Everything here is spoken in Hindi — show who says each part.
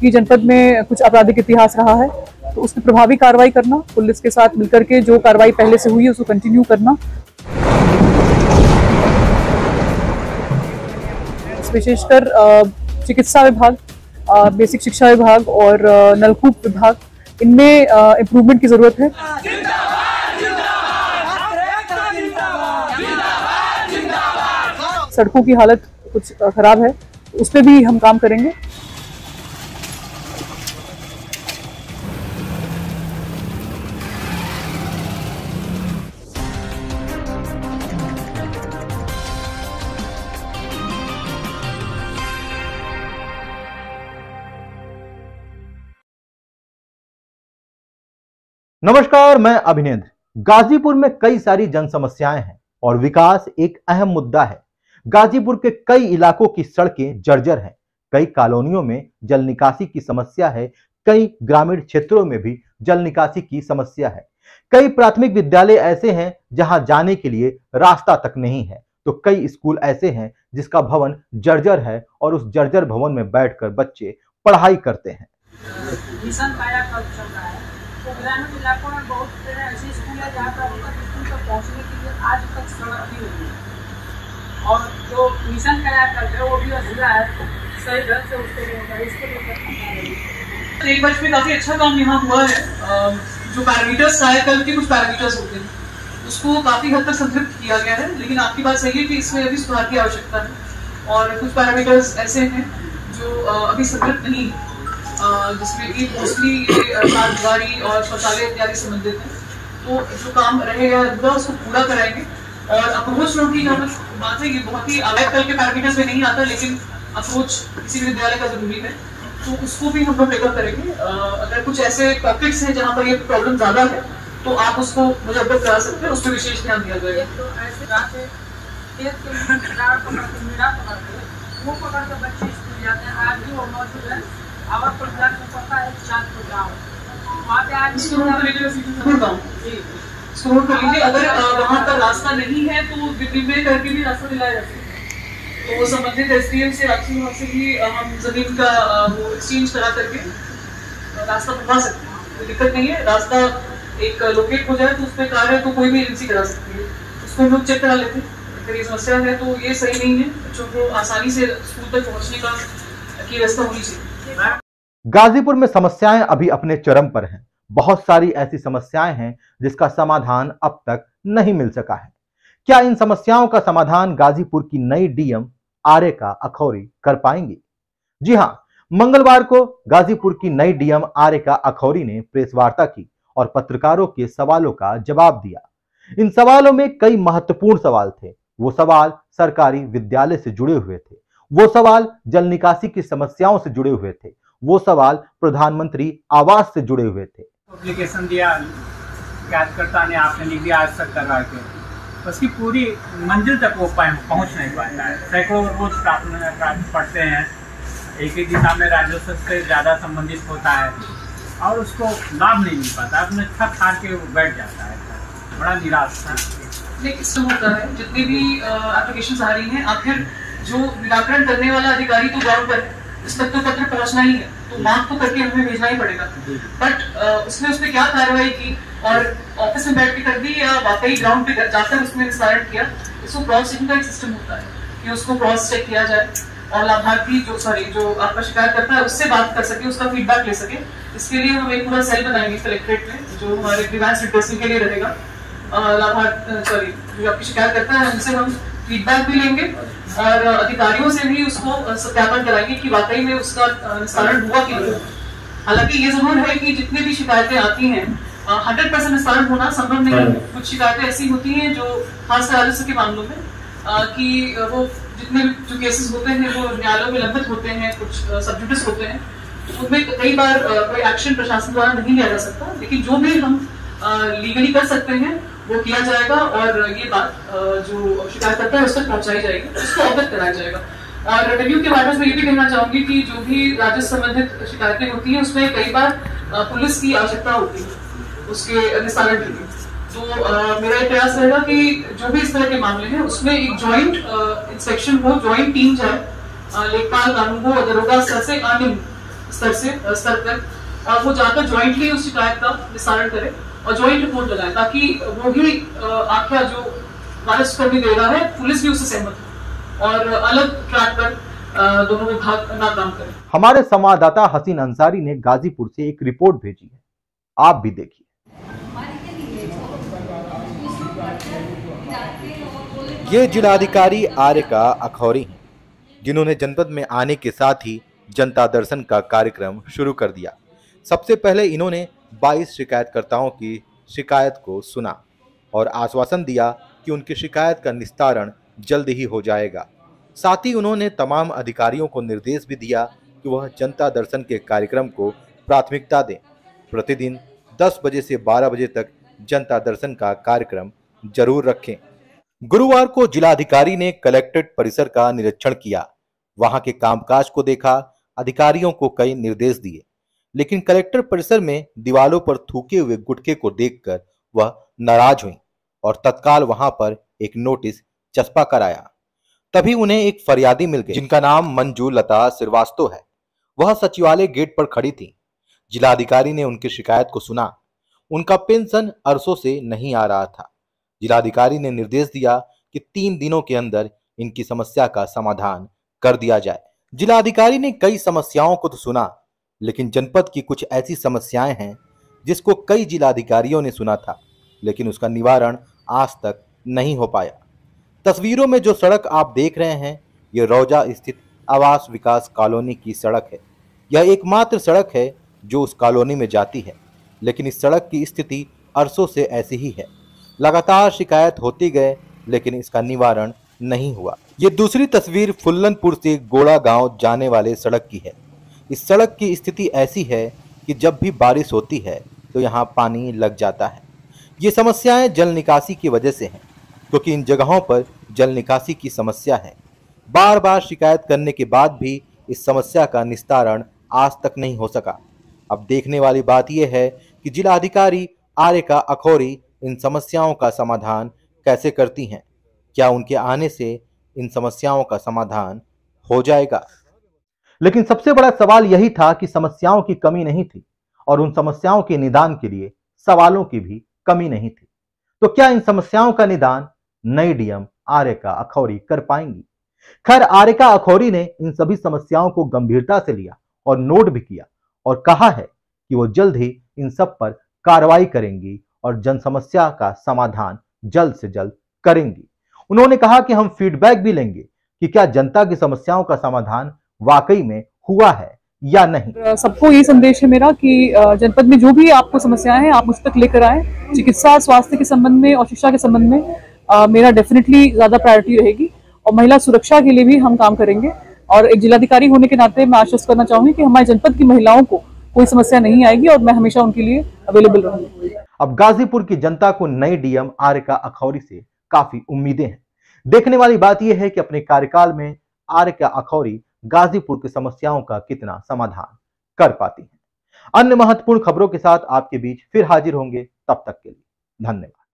Speaker 1: कि जनपद में कुछ आपराधिक इतिहास रहा है तो उस पर प्रभावी कार्रवाई करना, पुलिस के साथ मिलकर के जो कार्रवाई पहले से हुई है, उसको कंटिन्यू करना। विशेषकर चिकित्सा विभाग बेसिक शिक्षा विभाग और नलकूप विभाग, इनमें इम्प्रूवमेंट की ज़रूरत है। सड़कों की हालत कुछ खराब है उस पर भी हम काम करेंगे।
Speaker 2: नमस्कार, मैं अभिनेंद्र। गाजीपुर में कई सारी जन समस्याएँ हैं और विकास एक अहम मुद्दा है। गाजीपुर के कई इलाकों की सड़कें जर्जर हैं। कई कॉलोनियों में जल निकासी की समस्या है। कई ग्रामीण क्षेत्रों में भी जल निकासी की समस्या है। कई प्राथमिक विद्यालय ऐसे हैं जहाँ जाने के लिए रास्ता तक नहीं है। तो कई स्कूल ऐसे हैं जिसका भवन जर्जर है और उस जर्जर भवन में बैठकर बच्चे पढ़ाई करते हैं।
Speaker 3: मिशन चल रहा है? इलाकों में बहुत तरह ऐसे स्कूल है जहाँ पर स्कूल तक पहुँचने के लिए आज तक सड़क हुई है। और जो मिशन है वो भी अधूरा है तो सही ढंग से उसको इसको लेकर
Speaker 4: एक में काफ़ी अच्छा काम यहाँ हुआ है। जो पैरामीटर्स कायाकल्प के कुछ पैरामीटर्स होते हैं उसको काफ़ी हद तक संतृप्त किया गया है लेकिन आपकी बात सही है कि इसमें अभी सुधार की आवश्यकता है। और कुछ पैरामीटर्स ऐसे हैं जो अभी संतृप्त नहीं हैं, जिसमें कि मोस्टली कारगुजारी और शौचालय इत्यादि संबंधित है। तो जो काम रहेगा अधूरा उसको पूरा कराएँगे। और अप्रोच रोड की जहाँ तक बात है ये बहुत ही अलग कल के पैरामीटर्स में नहीं आता, लेकिन अप्रोच किसी विद्यालय का ज़रूरी है। तो उसको भी हम लोग पिकअप करेंगे। अगर कुछ ऐसे पॉकेट्स हैं जहाँ पर ये प्रॉब्लम ज़्यादा है तो आप उसको मुझे अवगत करा सकते हैं, उस पर विशेष ध्यान दिया जाएगा।
Speaker 3: तो के, वो पकड़ के बच्चे स्कूल जाते हैं, आज भी वो मौजूद है। अवर पर जाकर पता है चाँद को वहाँ पे आज
Speaker 4: इसको रोड पर लीजिए स्कूल गाँव इसको रोड पर लीजिए अगर वहाँ पर रास्ता नहीं है तो डिब्बे करके भी रास्ता दिलाया जा सकता है। तो वो संबंधित एसडीएम से राजस्व विभाग से भी हम ज़मीन का वो एक्सचेंज करा करके रास्ता बनवा सकते हैं। कोई दिक्कत नहीं है रास्ता एक लोकेट हो जाए तो उसमें कार है तो कोई भी एजेंसी करा सकती है। उसको हम लोग चेक करा लेते हैं। अगर ये समस्या है तो ये सही नहीं है बच्चों को आसानी से स्कूल तक पहुँचने का की व्यवस्था होनी चाहिए।
Speaker 2: गाजीपुर में समस्याएँ अभी अपने चरम पर हैं। बहुत सारी ऐसी समस्याएँ हैं जिसका समाधान अब तक नहीं मिल सका है। क्या इन समस्याओं का समाधान गाजीपुर की नई डीएम आर्य का अखौरी कर पाएँगी? जी हाँ, मंगलवार को गाजीपुर की नई डीएम आर्य का अखौरी ने प्रेस वार्ता की और पत्रकारों के सवालों का जवाब दिया। इन सवालों में कई महत्वपूर्ण सवाल थे। वो सवाल सरकारी विद्यालय से जुड़े हुए थे। वो सवाल जल निकासी की समस्याओं से जुड़े हुए थे। वो सवाल प्रधानमंत्री आवास से जुड़े हुए थे।
Speaker 5: एप्लीकेशन दिया कार्यकर्ता ने आपने लिख दिया आज तक करवा के। उसकी पूरी मंजिल तक वो पहुँच नहीं पाता है। सैकड़ों रोज पढ़ते हैं। एक ही दिशा में राजस्व से ज़्यादा संबंधित होता है और उसको लाभ नहीं मिल पाता। अपने थक हार के वो बैठ जाता है। बड़ा निराश था।
Speaker 4: इससे होता है जितनी भी एप्लीकेशन आ रही हैं आखिर जो निराकरण करने वाला अधिकारी तो ग्राउंड पर इस तक तो पत्र पहुँचना ही है तो मार्क तो करके हमें भेजना ही पड़ेगा। बट उसने उसने क्या कार्रवाई की और ऑफ़िस में बैठ के कर दी या वाकई ग्राउंड पे जाकर उसमें निस्तारण किया? इसको क्रॉस चेकिंग का एक सिस्टम होता है कि उसको क्रॉस चेक किया जाए और लाभार्थी जो सॉरी जो आपका शिकायत करता है उससे बात कर सके, उसका फीडबैक ले सके। इसके लिए हम एक पूरा सेल बनाएँगे कलेक्ट्रेट में, जो हमारे ग्रीवेंस रिड्रेसिंग के लिए रहेगा। लाभार्थी सॉरी जो आपकी शिकायत करता है, उनसे हम फीडबैक भी लेंगे। और अधिकारियों से भी उसको सत्यापन कराएँगे कि वाकई में उसका निस्तारण हुआ कि नहीं। हालाँकि ये ज़रूर है कि जितनी भी शिकायतें आती हैं हंड्रेड परसेंट निस्तारण होना संभव नहीं है। कुछ शिकायतें ऐसी होती हैं जो खासकर राजस्व के मामलों में कि वो जितने भी जो केसेस होते हैं वो न्यायालयों में लंबित होते हैं कुछ सब्जुडिस होते हैं उनमें कई बार कोई एक्शन प्रशासन द्वारा नहीं लिया जा सकता। लेकिन जो भी हम लीगली कर सकते हैं वो किया जाएगा और ये बात जो शिकायतकर्ता है उस तक पहुंचाई जाएगी, उसको अवगत कराया जाएगा। और रेवेन्यू के बारे में ये भी कहना चाहूँगी कि जो भी राजस्व संबंधित शिकायतें होती हैं, उसमें कई बार पुलिस की आवश्यकता होती है, उसके निस्तारण के लिए। तो मेरा ये प्रयास रहेगा कि जो भी इस तरह के मामले हैं, उसमें एक ज्वाइंट इंस्पेक्शन हो ज्वाइंट टीम जाए लेखपाल कानून हो दरोगा स्तर से अन्य स्तर से स्तर तक वो जाकर ज्वाइंटली उस शिकायत का निस्तारण करे। और ज्वाइंट रिपोर्ट लगाए ताकि वो ही अ, आख्या जो अरेस्ट करने दे रहा है पुलिस भी उससे सहमत हो और अलग ट्रैक पर दोनों विभाग ना काम करें।
Speaker 2: हमारे संवाददाता हसीन अंसारी ने गाजीपुर से एक रिपोर्ट भेजी है। आप भी देखिए। ये जिलाधिकारी आर्यका अखौरी हैं जिन्होंने जनपद में आने के साथ ही जनता दर्शन का कार्यक्रम शुरू कर दिया। सबसे पहले इन्होंने 22 शिकायतकर्ताओं की शिकायत को सुना और आश्वासन दिया कि उनकी शिकायत का निस्तारण जल्द ही हो जाएगा। साथ ही उन्होंने तमाम अधिकारियों को निर्देश भी दिया कि वह जनता दर्शन के कार्यक्रम को प्राथमिकता दें। प्रतिदिन 10 बजे से 12 बजे तक जनता दर्शन का कार्यक्रम ज़रूर रखें। गुरुवार को जिलाधिकारी ने कलेक्ट्रेट परिसर का निरीक्षण किया। वहाँ के कामकाज को देखा, अधिकारियों को कई निर्देश दिए। लेकिन कलेक्टर परिसर में दीवालों पर थूके हुए गुटके को देखकर वह नाराज़ हुई और तत्काल वहाँ पर एक नोटिस चस्पा कराया तभी उन्हें एक फरियादी मिल गई। जिनका नाम मंजू लता श्रीवास्तव है। वह सचिवालय गेट पर खड़ी थी। जिलाधिकारी ने उनकी शिकायत को सुना। उनका पेंशन अरसों से नहीं आ रहा था। जिलाधिकारी ने निर्देश दिया कि तीन दिनों के अंदर इनकी समस्या का समाधान कर दिया जाए। जिलाधिकारी ने कई समस्याओं को तो सुना लेकिन जनपद की कुछ ऐसी समस्याएँ हैं जिसको कई जिलाधिकारियों ने सुना था, लेकिन उसका निवारण आज तक नहीं हो पाया। तस्वीरों में जो सड़क आप देख रहे हैं, ये रौजा स्थित आवास विकास कॉलोनी की सड़क है। यह एकमात्र सड़क है जो उस कॉलोनी में जाती है, लेकिन इस सड़क की स्थिति अरसों से ऐसी ही है। लगातार शिकायत होती गए, लेकिन इसका निवारण नहीं हुआ। ये दूसरी तस्वीर फुल्लनपुर से गोड़ा गाँव जाने वाले सड़क की है। इस सड़क की स्थिति ऐसी है कि जब भी बारिश होती है तो यहाँ पानी लग जाता है। ये समस्याएँ जल निकासी की वजह से हैं, क्योंकि इन जगहों पर जल निकासी की समस्या है। बार बार शिकायत करने के बाद भी इस समस्या का निस्तारण आज तक नहीं हो सका। अब देखने वाली बात यह है कि जिलाधिकारी आर्यका अखौरी इन समस्याओं का समाधान कैसे करती हैं? क्या उनके आने से इन समस्याओं का समाधान हो जाएगा? लेकिन सबसे बड़ा सवाल यही था कि समस्याओं की कमी नहीं थी और उन समस्याओं के निदान के लिए सवालों की भी कमी नहीं थी। तो क्या इन समस्याओं का निदान नई डीएम आर्यका अखौरी कर पाएँगी? खैर, आर्यका अखौरी ने इन सभी समस्याओं को गंभीरता से लिया और नोट भी किया और कहा है कि वो जल्द ही इन सब पर कार्रवाई करेंगी और जन समस्या का समाधान जल्द से जल्द करेंगी। उन्होंने कहा कि हम फीडबैक भी लेंगे कि क्या जनता की समस्याओं का समाधान वाकई में हुआ है या नहीं?
Speaker 1: सबको ये संदेश है मेरा कि जनपद में जो भी आपको समस्याएँ हैं आप मुझ तक लेकर आए। चिकित्सा स्वास्थ्य के संबंध में और शिक्षा के संबंध में अ, मेरा डेफिनेटली ज़्यादा प्रायोरिटी रहेगी। और महिला सुरक्षा के लिए भी हम काम करेंगे। और एक जिलाधिकारी होने के नाते मैं आश्वस्त करना चाहूँगी कि हमारे जनपद की महिलाओं को कोई समस्या नहीं आएगी और मैं हमेशा उनके लिए अवेलेबल रहूँगी।
Speaker 2: अब गाजीपुर की जनता को नई डीएम आर्यका अखौरी से काफ़ी उम्मीदें हैं। देखने वाली बात यह है कि अपने कार्यकाल में आर्यका अखौरी गाजीपुर की समस्याओं का कितना समाधान कर पाती है। अन्य महत्वपूर्ण खबरों के साथ आपके बीच फिर हाजिर होंगे। तब तक के लिए धन्यवाद।